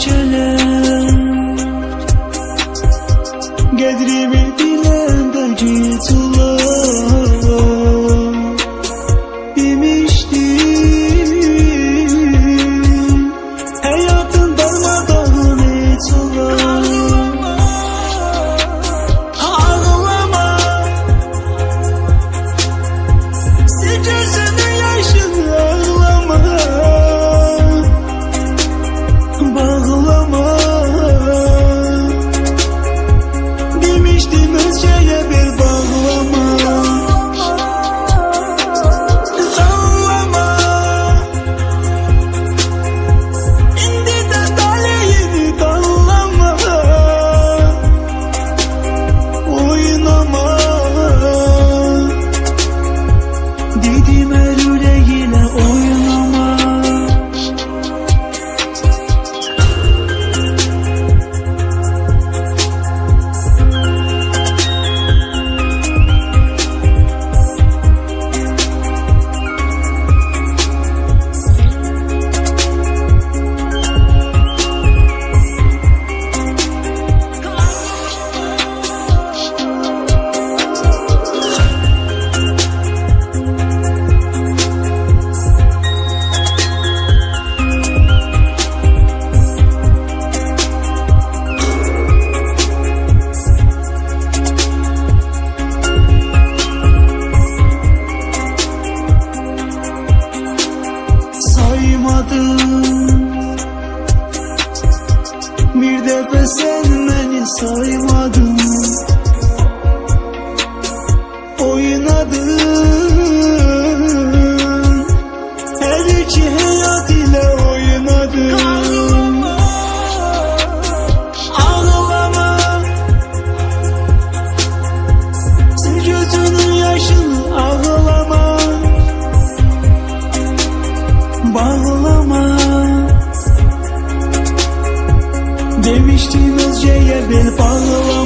着了 saymadım Bir defa sen beni saymadın bağlama. Demiştin özceye bir bağlama.